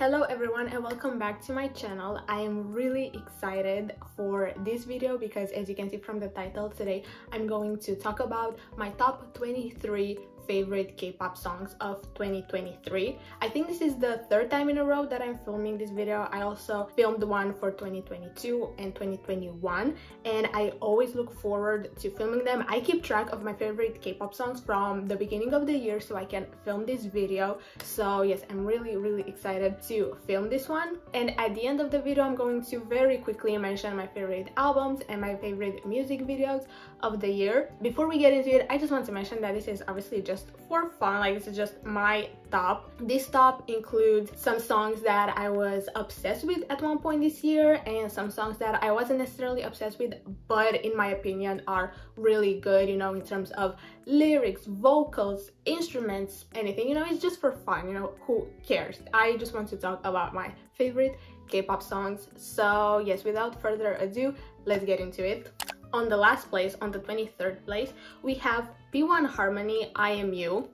Hello everyone and welcome back to my channel. I am really excited for this video because as you can see from the title today, I'm going to talk about my top 23 favorite K-pop songs of 2023. I think this is the third time in a row that I'm filming this video. I also filmed one for 2022 and 2021 and I always look forward to filming them. I keep track of my favorite K-pop songs from the beginning of the year so I can film this video. So yes, I'm really really excited to film this one. And at the end of the video, I'm going to very quickly mention my favorite albums and my favorite music videos of the year. Before we get into it, I just want to mention that this is obviously just for fun, like this is just my top. This top includes some songs that I was obsessed with at one point this year and some songs that I wasn't necessarily obsessed with, but in my opinion are really good, you know, in terms of lyrics, vocals, instruments, anything, you know, it's just for fun, you know, who cares? I just want to talk about my favorite K-pop songs. So yes, without further ado, let's get into it. On the last place, on the 23rd place, we have P1 Harmony I Am You.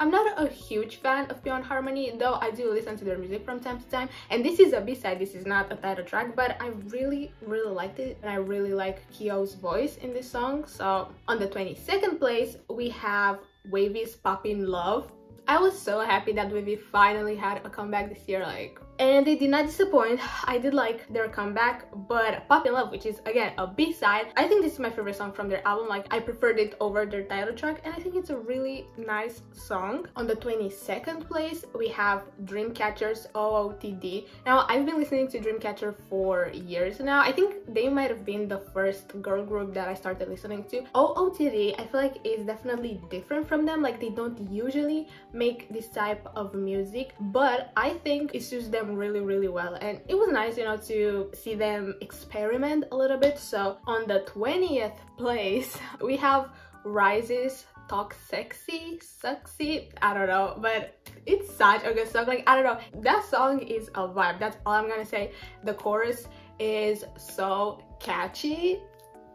I'm not a huge fan of P1 Harmony, though I do listen to their music from time to time. And this is a B-side, this is not a title track, but I really, really liked it. And I really like Keeho's voice in this song. So on the 22nd place, we have WayV's Poppin' Love. I was so happy that WayV finally had a comeback this year, like and they did not disappoint. I did like their comeback, but Poppin' Love, which is again a B-side, I think this is my favorite song from their album. Like I preferred it over their title track and I think it's a really nice song. On the 22nd place, we have Dreamcatcher's OOTD. Now I've been listening to Dreamcatcher for years now. I think they might have been the first girl group that I started listening to. OOTD, I feel like is definitely different from them. Like they don't usually make this type of music, but I think it suits them them really really well. And it was nice you know to see them experiment a little bit. So on the 20th place we have RIIZE's talk sexy sexy i don't know but it's such a good song. Like i don't know that song is a vibe. That's all i'm gonna say. The chorus is so catchy.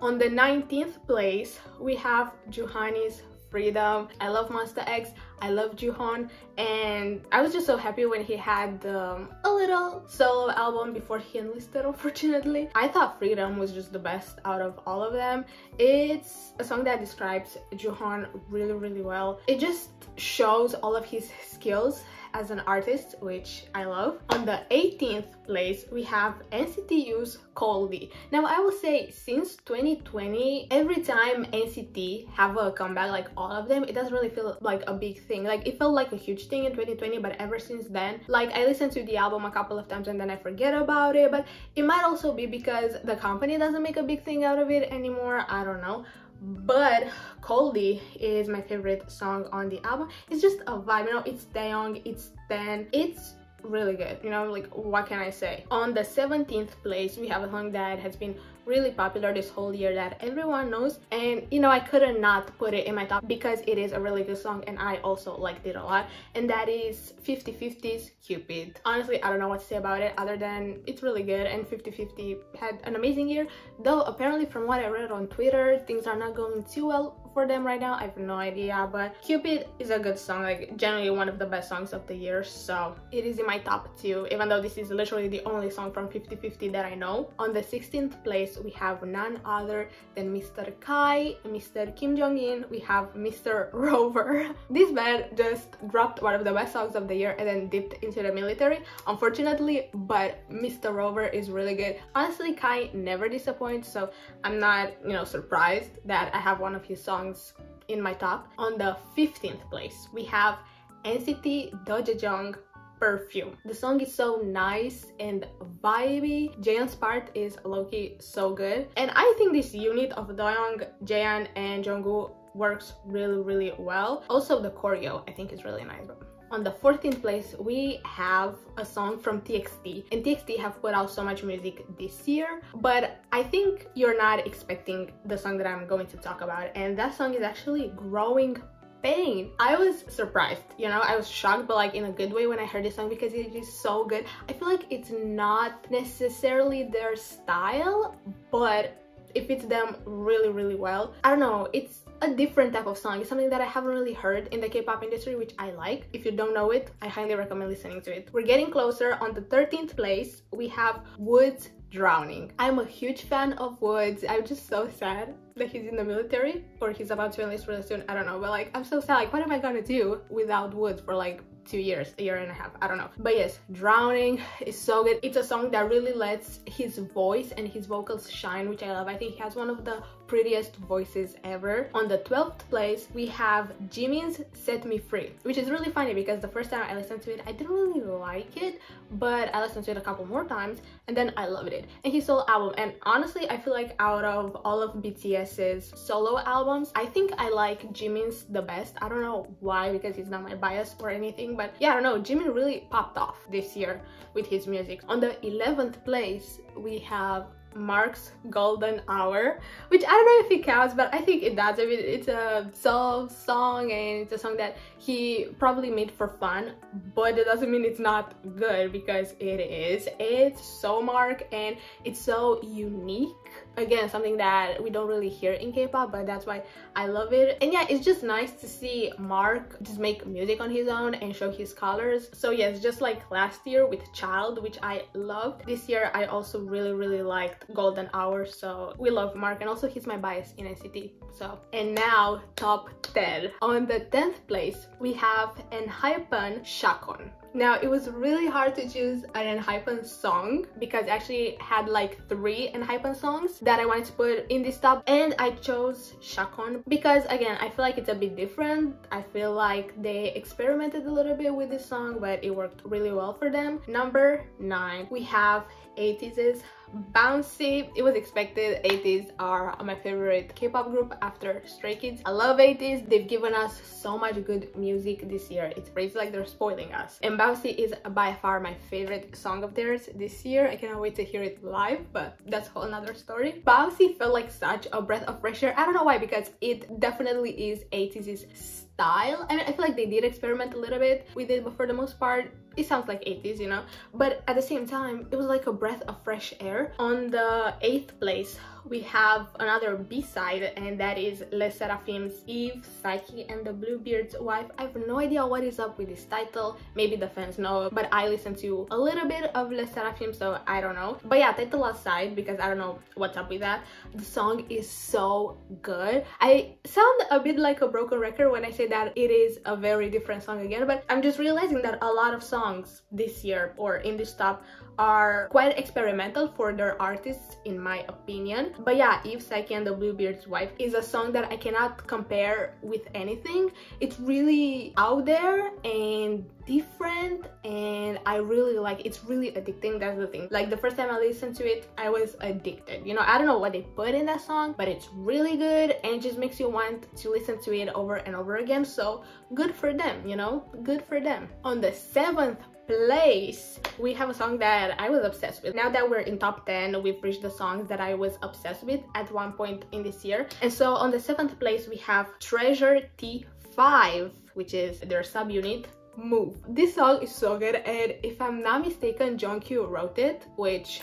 On the 19th place we have Jooheon's freedom i love MONSTA X i love Jooheon and i was just so happy when he had um, a little solo album before he enlisted unfortunately i thought freedom was just the best out of all of them it's a song that describes Jooheon really really well it just shows all of his skills as an artist, which I love. On the 18th place, we have NCT U's Coldy. Now, I will say since 2020, every time NCT have a comeback, like all of them, it doesn't really feel like a big thing. Like it felt like a huge thing in 2020, but ever since then, like I listened to the album a couple of times and then I forget about it. But it might also be because the company doesn't make a big thing out of it anymore. I don't know but Coldy is my favorite song on the album. It's just a vibe, you know, it's Taeyong, it's Ten, it's really good, you know, like what can I say? On the 17th place, we have a song that has been really popular this whole year that everyone knows and you know I couldn't not put it in my top because it is a really good song and I also liked it a lot and that is 50/50's Cupid. Honestly I don't know what to say about it other than it's really good and 50/50 had an amazing year though apparently from what I read on Twitter things are not going too well for them right now. I have no idea, but Cupid is a good song, like generally one of the best songs of the year. So it is in my top two, even though this is literally the only song from 50/50 that I know. On the 16th place, we have none other than Mr. Kai, Mr. Kim Jong-in, we have Mr. Rover. This band just dropped one of the best songs of the year and then dipped into the military, unfortunately, but Mr. Rover is really good. Honestly, Kai never disappoints, so I'm not, you know, surprised that I have one of his songs songs in my top. On the 15th place, we have NCT Doja Perfume. The song is so nice and vibey. Jaehyun's part is low-key so good. And I think this unit of Doyoung, Jaehyun, and Jungwoo works really, really well. Also, the choreo I think is really nice. On the 14th place, we have a song from TXT. And TXT have put out so much music this year, but I think you're not expecting the song that I'm going to talk about. And that song is actually Growing Pain. I was surprised, you know, I was shocked, but like in a good way when I heard this song because it is so good. I feel like it's not necessarily their style, but it fits them really really well. I don't know it's a different type of song. It's something that i haven't really heard in the k-pop industry which i like. If you don't know it i highly recommend listening to it. We're getting closer on the 13th place. We have WOODZ drowning. I'm a huge fan of WOODZ. I'm just so sad that he's in the military or he's about to enlist really soon i don't know but like i'm so sad. Like what am i gonna do without WOODZ for like two years a year and a half i don't know. But yes drowning is so good. It's a song that really lets his voice and his vocals shine which i love. I think he has one of the prettiest voices ever. On the 12th place we have jimin's set me free which is really funny because the first time i listened to it i didn't really like it but i listened to it a couple more times and then i loved it. And his solo album and honestly i feel like out of all of bts's solo albums i think i like jimin's the best. I don't know why because he's not my bias or anything but yeah i don't know. Jimin really popped off this year with his music. On the 11th place we have Mark's Golden Hour, which I don't know if it counts, but I think it does. I mean, it's a soul song and it's a song that he probably made for fun, but it doesn't mean it's not good because it is. It's so Mark and it's so unique again something that we don't really hear in k-pop but that's why i love it. And yeah it's just nice to see mark just make music on his own and show his colors. So yes just like last year with child which i loved this year i also really really liked golden hour so we love mark. And also he's my bias in nct so. And now top 10 on the 10th place we have Enhypen Chaconne now it was really hard to choose an Enhypen song because I actually had like three Enhypen songs that I wanted to put in this top and I chose Chaconne because again I feel like it's a bit different. I feel like they experimented a little bit with this song but it worked really well for them. Number 9 we have ATEEZ's bouncy. It was expected ATEEZ are my favorite k-pop group after stray kids. I love ATEEZ they've given us so much good music this year. It's crazy like they're spoiling us. And bouncy is by far my favorite song of theirs this year. I cannot wait to hear it live but that's a whole another story. Bouncy felt like such a breath of fresh air. I don't know why because it definitely is ATEEZ's style. I mean i feel like they did experiment a little bit with it but for the most part it sounds like ATEEZ you know? But at the same time it was like a breath of fresh air. On the eighth place we have another b-side and that is LE SSERAFIM's eve psyche and the bluebeard's wife. I have no idea what is up with this title. Maybe the fans know but i listened to a little bit of LE SSERAFIM so i don't know. But yeah title aside because i don't know what's up with that. The song is so good. I sound a bit like a broken record when i say that it is a very different song again but i'm just realizing that a lot of songs this year or in this top are quite experimental for their artists in my opinion. But yeah eve psyche the bluebeard's wife is a song that i cannot compare with anything. It's really out there and different and i really like it's really addicting that's the thing. Like the first time i listened to it i was addicted. You know i don't know what they put in that song but it's really good and it just makes you want to listen to it over and over again. So good for them you know? Good for them. On the seventh place we have a song that i was obsessed with. Now that we're in top 10 we've reached the songs that i was obsessed with at one point in this year. And so on the seventh place we have treasure t5 which is their subunit move. This song is so good and if i'm not mistaken Jonghyun wrote it which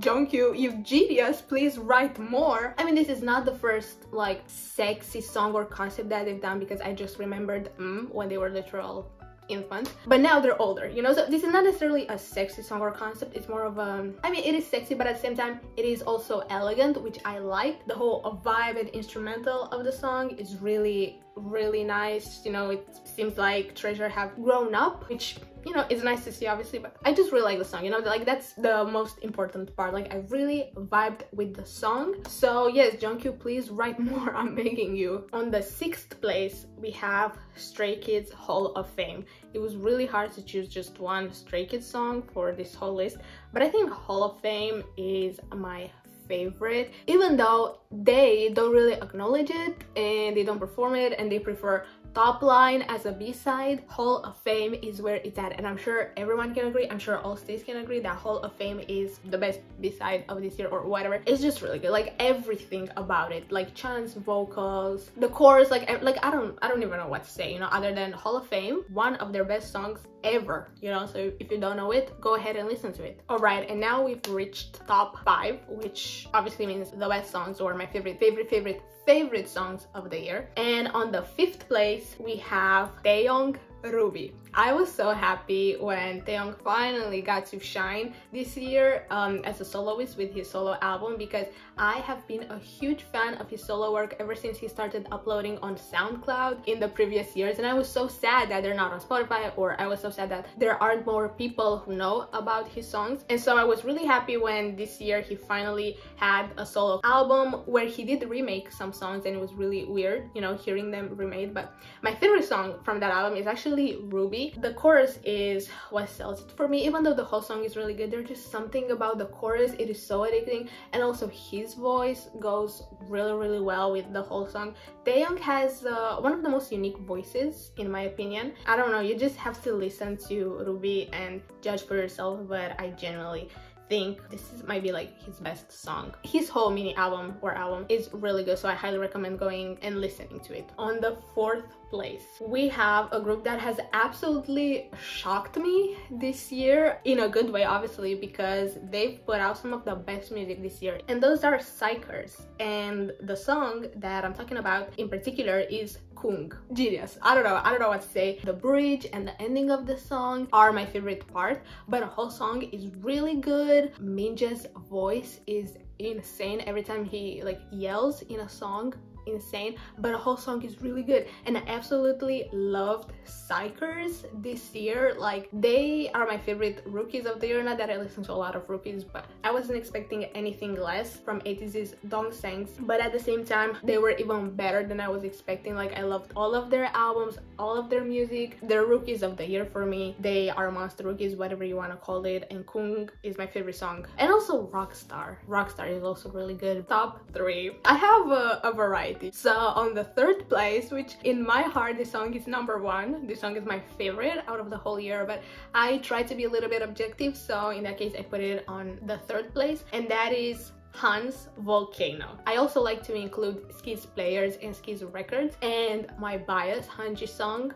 Jonghyun, you genius, please write more. I mean, this is not the first like sexy song or concept that they've done because I just remembered mm, when they were literal infants but now they're older you know? So this is not necessarily a sexy song or concept it's more of a i mean it is sexy but at the same time it is also elegant which i like. The whole vibe and instrumental of the song is really really nice you know? It seems like treasure have grown up which you know it's nice to see obviously but i just really like the song you know like that's the most important part. Like i really vibed with the song. So yes Jungkook please write more i'm begging you. On the sixth place we have stray kids hall of fame. It was really hard to choose just one stray kids song for this whole list but i think hall of fame is my favorite. Even though they don't really acknowledge it and they don't perform it and they prefer top line as a b-side hall of fame is where it's at. And i'm sure everyone can agree i'm sure all states can agree that hall of fame is the best b-side of this year or whatever. It's just really good like everything about it like Chan's vocals the chorus like like i don't i don't even know what to say you know other than hall of fame one of their best songs ever you know? So if you don't know it go ahead and listen to it. All right and now we've reached top five which obviously means the best songs or my favorite favorite favorite favorite songs of the year. And on the fifth place we have Taeyong Ruby. I was so happy when Taeyong finally got to shine this year um, as a soloist with his solo album because I have been a huge fan of his solo work ever since he started uploading on SoundCloud in the previous years. And I was so sad that they're not on Spotify or I was so sad that there aren't more people who know about his songs. And so I was really happy when this year he finally had a solo album where he did remake some songs and it was really weird you know hearing them remade. But my favorite song from that album is actually Ruby the chorus is what sells it for me. Even though the whole song is really good there's just something about the chorus. It is so addicting. And also his voice goes really really well with the whole song. Taeyong has uh, one of the most unique voices in my opinion. I don't know you just have to listen to Ruby and judge for yourself but I generally think this is, might be like his best song. His whole mini album or album is really good, so I highly recommend going and listening to it. On the fourth place. We have a group that has absolutely shocked me this year in a good way, obviously, because they've put out some of the best music this year, and those are xikers. And the song that I'm talking about in particular is Kung. Genius. I don't know. I don't know what to say. The bridge and the ending of the song are my favorite part, but the whole song is really good. Minjae's voice is insane every time he like yells in a song insane but the whole song is really good. And i absolutely loved xikers this year. Like they are my favorite rookies of the year. Not that i listen to a lot of rookies but i wasn't expecting anything less from ATEEZ's dongsaengs but at the same time they were even better than i was expecting. Like i loved all of their albums all of their music. They're rookies of the year for me. They are monster rookies whatever you want to call it. And kung is my favorite song. And also rockstar. Rockstar is also really good. Top three. I have a, a variety so on the third place, which in my heart this song is number one, this song is my favorite out of the whole year, but I try to be a little bit objective, so in that case I put it on the third place, and that is Han's Volcano. I also like to include Skids players and Skids records and my bias, Han Jisung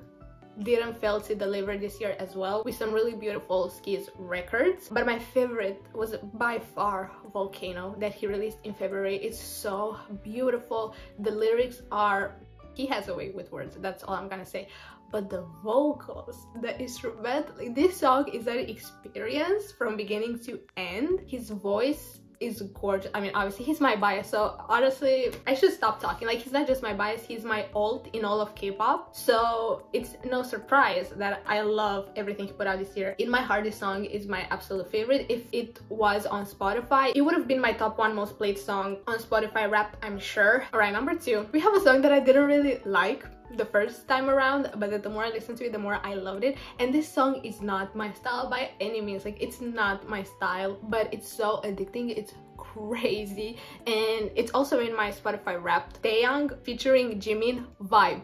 didn't fail to deliver this year as well with some really beautiful skis records. But my favorite was by far Volcano that he released in February. It's so beautiful. The lyrics are he has a way with words that's all i'm gonna say but the vocals the instrumental this song is an experience from beginning to end his voice is gorgeous. I mean, obviously he's my bias, so honestly, I should stop talking. Like he's not just my bias, he's my alt in all of K-pop. So it's no surprise that I love everything he put out this year. In My Heart, this song is my absolute favorite. If it was on Spotify, it would have been my top one most played song on Spotify Wrapped, I'm sure. All right, number two, we have a song that I didn't really like the first time around but the more i listened to it the more i loved it. And this song is not my style by any means. Like it's not my style but it's so addicting. It's crazy. And it's also in my spotify wrapped. Taeyang featuring jimin vibe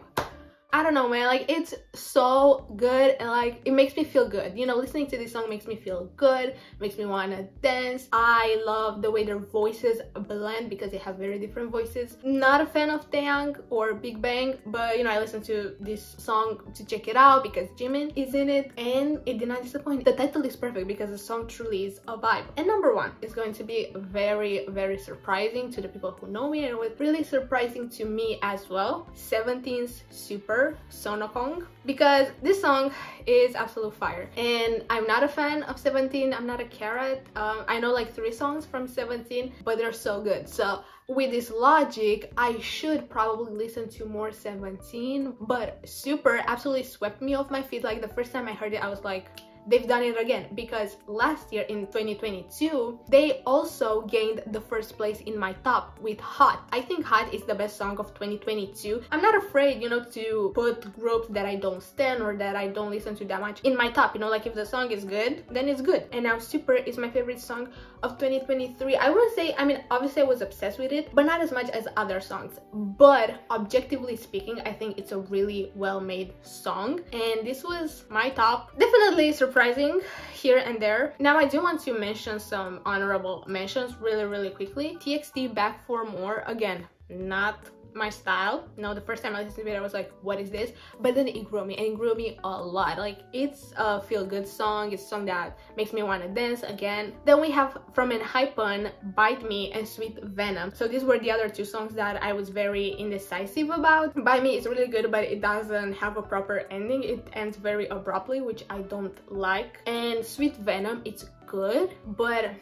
I don't know man like it's so good and like it makes me feel good. You know listening to this song makes me feel good makes me want to dance. I love the way their voices blend because they have very different voices. Not a fan of Taeyang or Big Bang but you know I listened to this song to check it out because Jimin is in it and it did not disappoint. The title is perfect because the song truly is a vibe. And number one is going to be very very surprising to the people who know me and was really surprising to me as well. 17's Super Sonokong because this song is absolute fire. And I'm not a fan of 17 I'm not a Carat. Um, I know like three songs from 17 but they're so good. So with this logic I should probably listen to more 17 but super absolutely swept me off my feet. Like the first time I heard it I was like they've done it again because last year in 2022 they also gained the first place in my top with hot. I think hot is the best song of 2022 i'm not afraid you know to put groups that i don't stand or that i don't listen to that much in my top you know like if the song is good then it's good. And now super is my favorite song of 2023 i wouldn't say i mean obviously i was obsessed with it but not as much as other songs. But objectively speaking i think it's a really well made song. And this was my top. Definitely surprising here and there. Now i do want to mention some honorable mentions really really quickly. Txt back for more. Again not my style. No, the first time I listened to it, I was like, what is this? But then it grew me and it grew me a lot. Like it's a feel good song. It's a song that makes me want to dance again. Then we have from Enhypen, Bite Me and Sweet Venom. So these were the other two songs that I was very indecisive about. Bite Me is really good, but it doesn't have a proper ending. It ends very abruptly, which I don't like. And Sweet Venom, it's good, but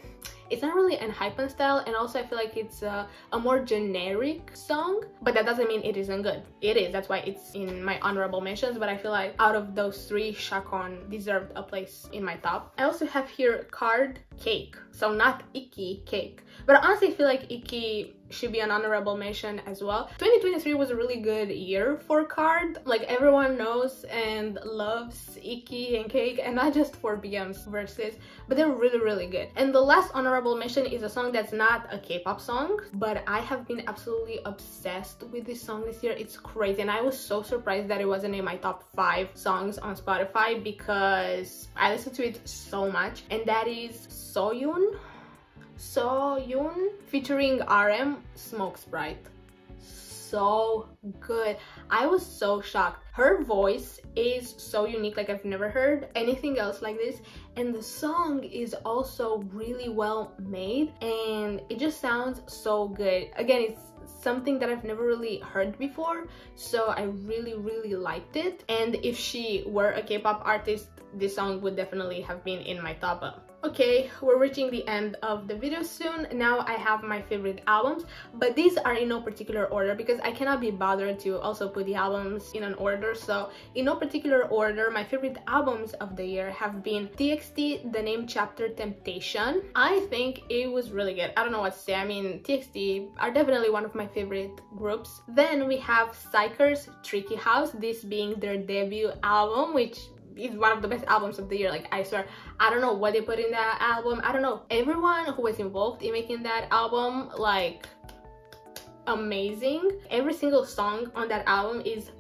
it's not really Enhypen style and also I feel like it's a, a, more generic song but that doesn't mean it isn't good. It is that's why it's in my honorable mentions but I feel like out of those three Chaconne deserved a place in my top. I also have here KARD Cake. So not Icky Cake but I honestly feel like Icky should be an honorable mention as well. 2023 was a really good year for KARD. Like everyone knows and loves icky and cake and not just for bm's verses but they're really really good. And the last honorable mention is a song that's not a k-pop song but i have been absolutely obsessed with this song this year. It's crazy and i was so surprised that it wasn't in my top five songs on spotify because i listened to it so much and that is soyun Soyun featuring RM Smoke Sprite. So good. I was so shocked. Her voice is so unique, like I've never heard anything else like this. And the song is also really well made and it just sounds so good. Again, it's something that I've never really heard before so I really really liked it and if she were a K-pop artist this song would definitely have been in my top Okay, we're reaching the end of the video soon. Now I have my favorite albums, but these are in no particular order because I cannot be bothered to also put the albums in an order. So in no particular order, my favorite albums of the year have been TXT, The Name Chapter Temptation. I think it was really good. I don't know what to say. I mean, TXT are definitely one of my favorite groups. Then we have xikers' Tricky House, this being their debut album, which is one of the best albums of the year. Like i swear i don't know what they put in that album. I don't know. Everyone who was involved in making that album like amazing. Every single song on that album is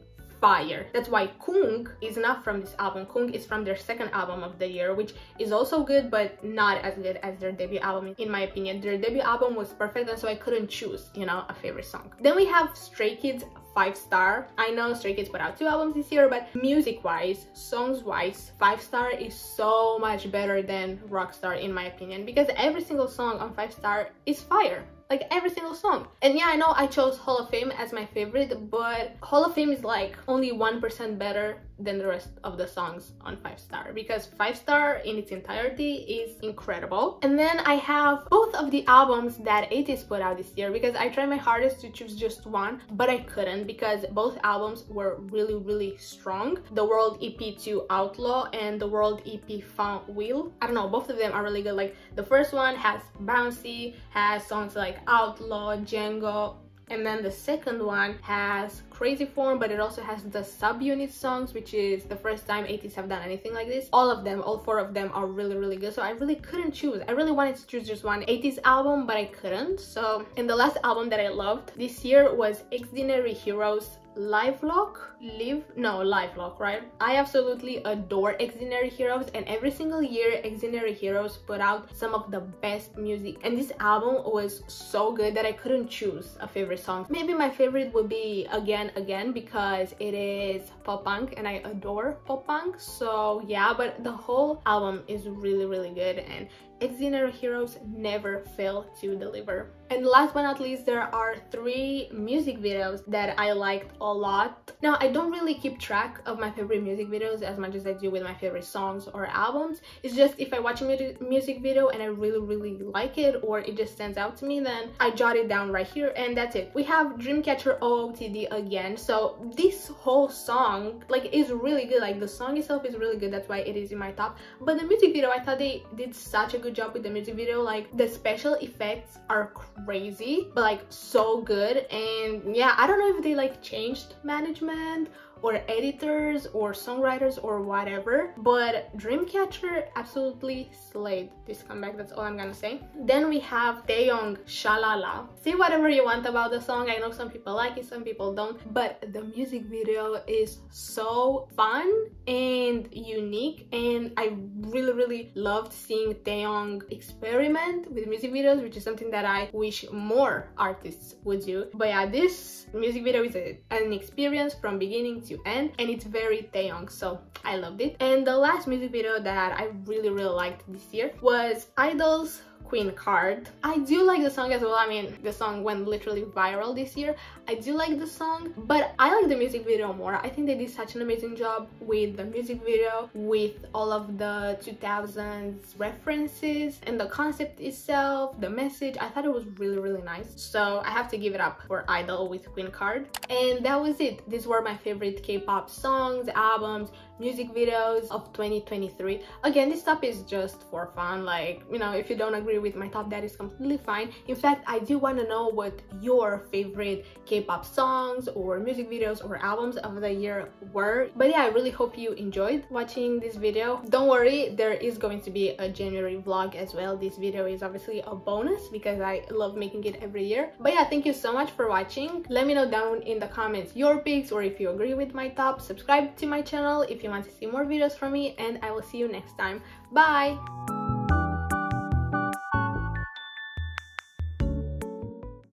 fire. That's why kung is not from this album. Kung is from their second album of the year which is also good but not as good as their debut album in my opinion. Their debut album was perfect. And so i couldn't choose you know a favorite song. Then we have stray kids five star. I know Stray Kids put out two albums this year, but music wise, songs wise, five star is so much better than Rockstar in my opinion because every single song on five star is fire like every single song and yeah i know i chose hall of fame as my favorite but hall of fame is like only one percent better than the rest of the songs on five star because five star in its entirety is incredible. And then i have both of the albums that ATEEZ put out this year because i tried my hardest to choose just one but i couldn't because both albums were really really strong. The world ep 2 outlaw and the world ep found wheel i don't know both of them are really good. Like the first one has bouncy has songs like Outlaw, Django, and then the second one has Crazy Form, but it also has the subunit songs, which is the first time ATEEZ have done anything like this. All of them, all four of them are really, really good. So I really couldn't choose. I really wanted to choose just one ATEEZ album, but I couldn't. So, and the last album that I loved this year was Xdinary Heroes Livelock live no Livelock right i absolutely adore Xdinary Heroes and every single year Xdinary Heroes put out some of the best music and this album was so good that i couldn't choose a favorite song maybe my favorite would be again again because it is pop punk and i adore pop punk. So yeah but the whole album is really really good and Xdinary Heroes never fail to deliver And last but not least, there are three music videos that I liked a lot. Now, I don't really keep track of my favorite music videos as much as I do with my favorite songs or albums. It's just if I watch a music video and I really, really like it or it just stands out to me, then I jot it down right here and that's it. We have Dreamcatcher OOTD again. So this whole song like is really good. Like the song itself is really good. That's why it is in my top. But the music video, I thought they did such a good job with the music video. Like the special effects are crazy, but like so good. And yeah, I don't know if they like changed management or editors or songwriters or whatever but dreamcatcher absolutely slayed this comeback that's all i'm gonna say. Then we have taeyong shalala. Say whatever you want about the song i know some people like it some people don't but the music video is so fun and unique and i really really loved seeing taeyong experiment with music videos which is something that i wish more artists would do. But yeah this music video is a, an experience from beginning to end and it's very Taeyong so I loved it. And the last music video that I really really liked this year was (G)I-DLE's Queen Card. I do like the song as well. I mean, the song went literally viral this year. I do like the song, but I like the music video more. I think they did such an amazing job with the music video, with all of the 2000s references and the concept itself, the message. I thought it was really, really nice. So I have to give it up for (G)I-DLE with Queen Card. And that was it. These were my favorite K-pop songs, albums, music videos of 2023 again this top is just for fun like you know if you don't agree with my top that is completely fine. In fact i do want to know what your favorite k-pop songs or music videos or albums of the year were. But yeah i really hope you enjoyed watching this video. Don't worry there is going to be a january vlog as well. This video is obviously a bonus because i love making it every year. But yeah thank you so much for watching. Let me know down in the comments your picks or if you agree with my top. Subscribe to my channel if you you want to see more videos from me and I will see you next time. Bye!